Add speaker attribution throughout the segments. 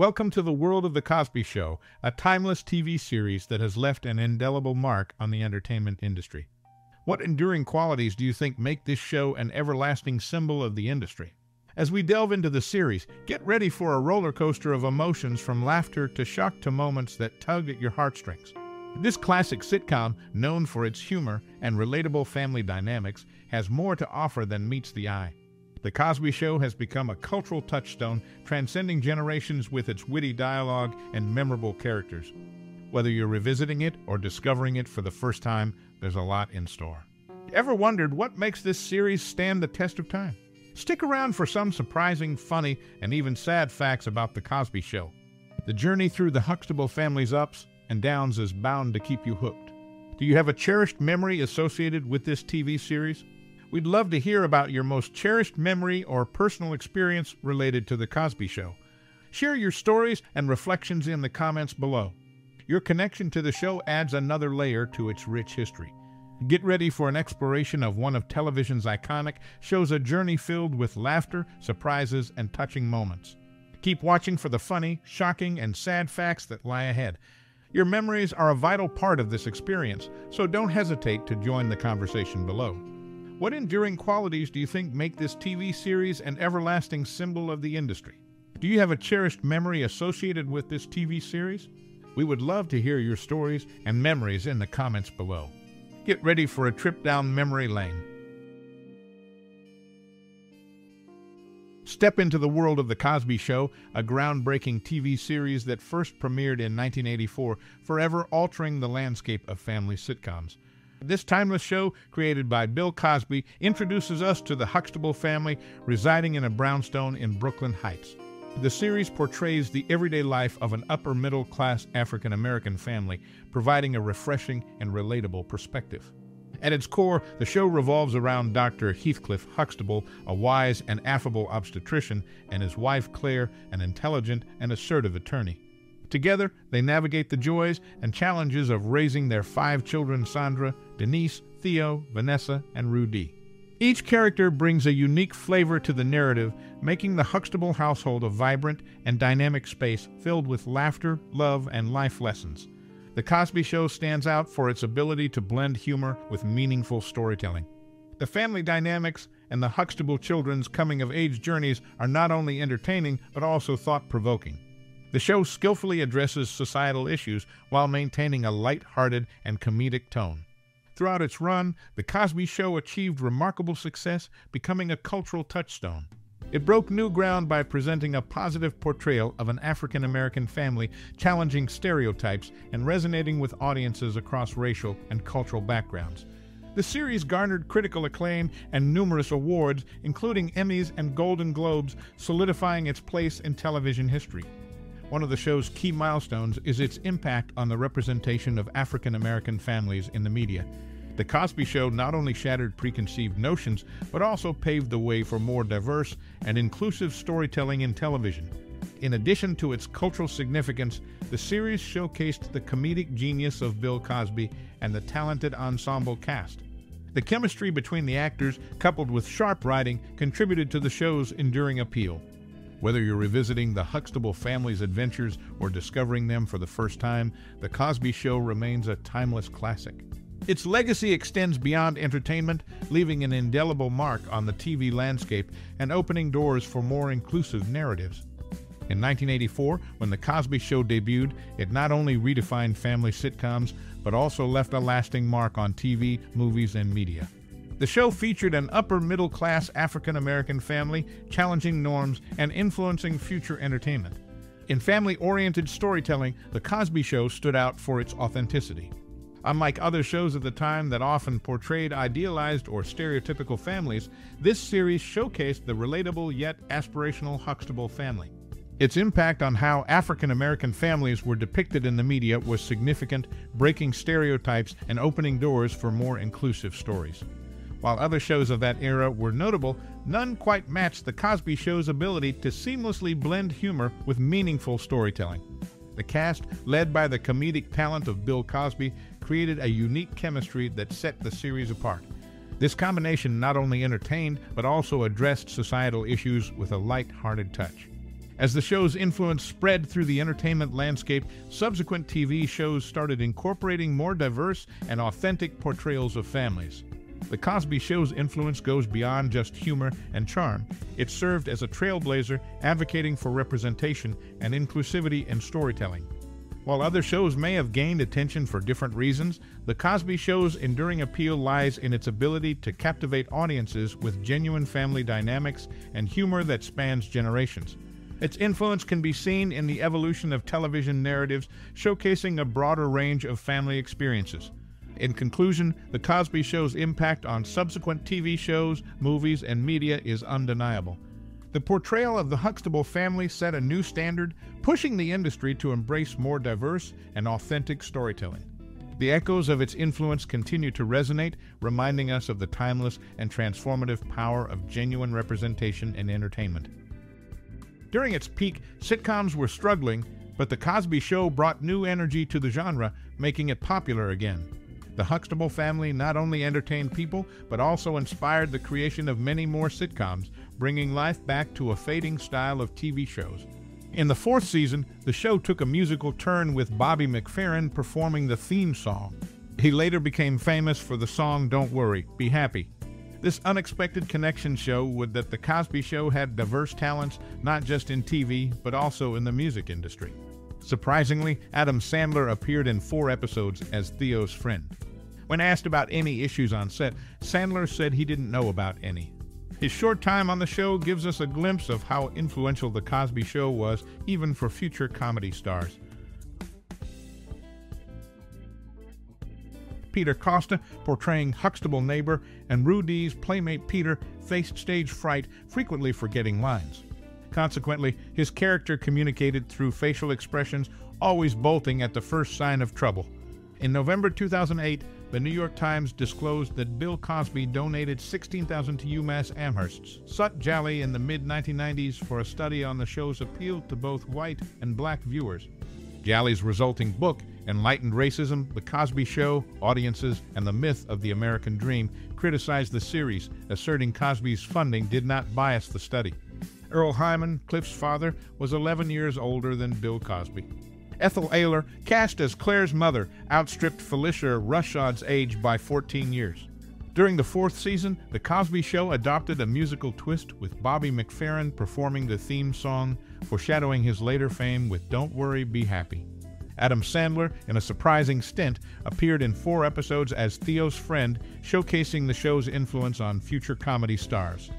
Speaker 1: Welcome to the world of The Cosby Show, a timeless TV series that has left an indelible mark on the entertainment industry. What enduring qualities do you think make this show an everlasting symbol of the industry? As we delve into the series, get ready for a roller coaster of emotions from laughter to shock to moments that tug at your heartstrings. This classic sitcom, known for its humor and relatable family dynamics, has more to offer than meets the eye. The Cosby Show has become a cultural touchstone, transcending generations with its witty dialogue and memorable characters. Whether you're revisiting it or discovering it for the first time, there's a lot in store. Ever wondered what makes this series stand the test of time? Stick around for some surprising, funny, and even sad facts about The Cosby Show. The journey through the Huxtable family's ups and downs is bound to keep you hooked. Do you have a cherished memory associated with this TV series? We'd love to hear about your most cherished memory or personal experience related to The Cosby Show. Share your stories and reflections in the comments below. Your connection to the show adds another layer to its rich history. Get ready for an exploration of one of television's iconic shows, a journey filled with laughter, surprises, and touching moments. Keep watching for the funny, shocking, and sad facts that lie ahead. Your memories are a vital part of this experience, so don't hesitate to join the conversation below. What enduring qualities do you think make this TV series an everlasting symbol of the industry? Do you have a cherished memory associated with this TV series? We would love to hear your stories and memories in the comments below. Get ready for a trip down memory lane. Step into the world of The Cosby Show, a groundbreaking TV series that first premiered in 1984, forever altering the landscape of family sitcoms. This timeless show, created by Bill Cosby, introduces us to the Huxtable family residing in a brownstone in Brooklyn Heights. The series portrays the everyday life of an upper middle class African American family, providing a refreshing and relatable perspective. At its core, the show revolves around Dr. Heathcliff Huxtable, a wise and affable obstetrician, and his wife Clair, an intelligent and assertive attorney. Together, they navigate the joys and challenges of raising their five children Sondra, Denise, Theo, Vanessa, and Rudy. Each character brings a unique flavor to the narrative, making the Huxtable household a vibrant and dynamic space filled with laughter, love, and life lessons. The Cosby Show stands out for its ability to blend humor with meaningful storytelling. The family dynamics and the Huxtable children's coming of age journeys are not only entertaining but also thought provoking. The show skillfully addresses societal issues while maintaining a light-hearted and comedic tone. Throughout its run, The Cosby Show achieved remarkable success, becoming a cultural touchstone. It broke new ground by presenting a positive portrayal of an African American family, challenging stereotypes and resonating with audiences across racial and cultural backgrounds. The series garnered critical acclaim and numerous awards, including Emmys and Golden Globes, solidifying its place in television history. One of the show's key milestones is its impact on the representation of African American families in the media. The Cosby Show not only shattered preconceived notions, but also paved the way for more diverse and inclusive storytelling in television. In addition to its cultural significance, the series showcased the comedic genius of Bill Cosby and the talented ensemble cast. The chemistry between the actors, coupled with sharp writing, contributed to the show's enduring appeal. Whether you're revisiting the Huxtable family's adventures or discovering them for the first time, The Cosby Show remains a timeless classic. Its legacy extends beyond entertainment, leaving an indelible mark on the TV landscape and opening doors for more inclusive narratives. In 1984, when The Cosby Show debuted, it not only redefined family sitcoms, but also left a lasting mark on TV, movies, and media. The show featured an upper middle class African American family, challenging norms and influencing future entertainment. In family oriented storytelling, The Cosby Show stood out for its authenticity. Unlike other shows of the time that often portrayed idealized or stereotypical families, this series showcased the relatable yet aspirational Huxtable family. Its impact on how African American families were depicted in the media was significant, breaking stereotypes and opening doors for more inclusive stories. While other shows of that era were notable, none quite matched The Cosby Show's ability to seamlessly blend humor with meaningful storytelling. The cast, led by the comedic talent of Bill Cosby, created a unique chemistry that set the series apart. This combination not only entertained, but also addressed societal issues with a light-hearted touch. As the show's influence spread through the entertainment landscape, subsequent TV shows started incorporating more diverse and authentic portrayals of families. The Cosby Show's influence goes beyond just humor and charm. It served as a trailblazer advocating for representation and inclusivity in storytelling. While other shows may have gained attention for different reasons, The Cosby Show's enduring appeal lies in its ability to captivate audiences with genuine family dynamics and humor that spans generations. Its influence can be seen in the evolution of television narratives, showcasing a broader range of family experiences. In conclusion, The Cosby Show's impact on subsequent TV shows, movies, and media is undeniable. The portrayal of the Huxtable family set a new standard, pushing the industry to embrace more diverse and authentic storytelling. The echoes of its influence continue to resonate, reminding us of the timeless and transformative power of genuine representation in entertainment. During its peak, sitcoms were struggling, but The Cosby Show brought new energy to the genre, making it popular again. The Huxtable family not only entertained people, but also inspired the creation of many more sitcoms, bringing life back to a fading style of TV shows. In the fourth season, the show took a musical turn with Bobby McFerrin performing the theme song. He later became famous for the song Don't Worry, Be Happy. This unexpected connection showed that The Cosby Show had diverse talents not just in TV, but also in the music industry. Surprisingly, Adam Sandler appeared in four episodes as Theo's friend. When asked about any issues on set, Sandler said he didn't know about any. His short time on the show gives us a glimpse of how influential The Cosby Show was, even for future comedy stars. Peter Costa, portraying Huxtable neighbor, and Rudy's playmate Peter faced stage fright, frequently forgetting lines. Consequently, his character communicated through facial expressions, always bolting at the first sign of trouble. In November 2008, the New York Times disclosed that Bill Cosby donated 16,000 to UMass Amherst's Sut Jhally in the mid 1990s for a study on the show's appeal to both white and black viewers. Jhally's resulting book, Enlightened Racism, The Cosby Show, Audiences, and the Myth of the American Dream, criticized the series, asserting Cosby's funding did not bias the study. Earle Hyman, Cliff's father, was 11 years older than Bill Cosby. Ethel Ayler, cast as Clair's mother, outstripped Phylicia Rashad's age by 14 years. During the fourth season, The Cosby Show adopted a musical twist with Bobby McFerrin performing the theme song, foreshadowing his later fame with Don't Worry, Be Happy. Adam Sandler, in a surprising stint, appeared in four episodes as Theo's friend, showcasing the show's influence on future comedy stars.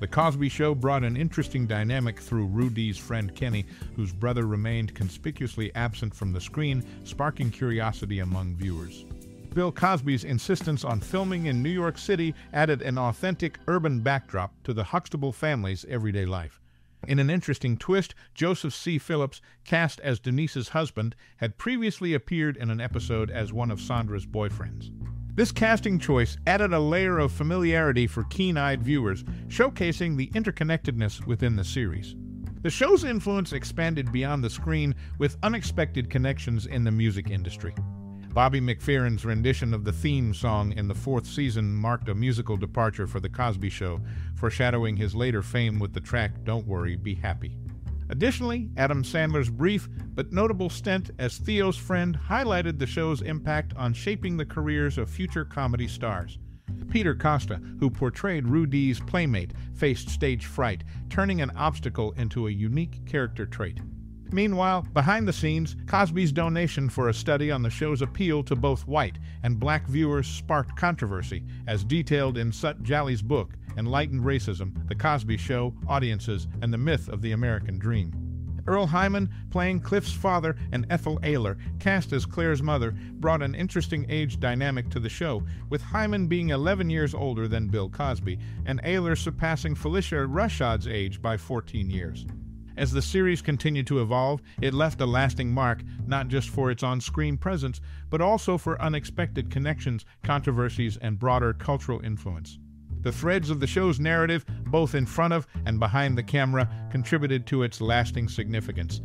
Speaker 1: The Cosby Show brought an interesting dynamic through Rudy's friend Kenny, whose brother remained conspicuously absent from the screen, sparking curiosity among viewers. Bill Cosby's insistence on filming in New York City added an authentic urban backdrop to the Huxtable family's everyday life. In an interesting twist, Joseph C. Phillips, cast as Denise's husband, had previously appeared in an episode as one of Sondra's boyfriends. This casting choice added a layer of familiarity for keen eyed viewers, showcasing the interconnectedness within the series. The show's influence expanded beyond the screen with unexpected connections in the music industry. Bobby McFerrin's rendition of the theme song in the fourth season marked a musical departure for The Cosby Show, foreshadowing his later fame with the track Don't Worry, Be Happy. Additionally, Adam Sandler's brief but notable stint as Theo's friend highlighted the show's impact on shaping the careers of future comedy stars. Peter Costa, who portrayed Rudy's playmate, faced stage fright, turning an obstacle into a unique character trait. Meanwhile, behind the scenes, Cosby's donation for a study on the show's appeal to both white and black viewers sparked controversy, as detailed in Sut Jhally's book, Enlightened Racism, The Cosby Show, Audiences, and the Myth of the American Dream. Earle Hyman, playing Cliff's father, and Ethel Ayler, cast as Clair's mother, brought an interesting age dynamic to the show, with Hyman being 11 years older than Bill Cosby, and Ayler surpassing Phylicia Rashad's age by 14 years. As the series continued to evolve, it left a lasting mark, not just for its on screen presence, but also for unexpected connections, controversies, and broader cultural influence. The threads of the show's narrative, both in front of and behind the camera, contributed to its lasting significance.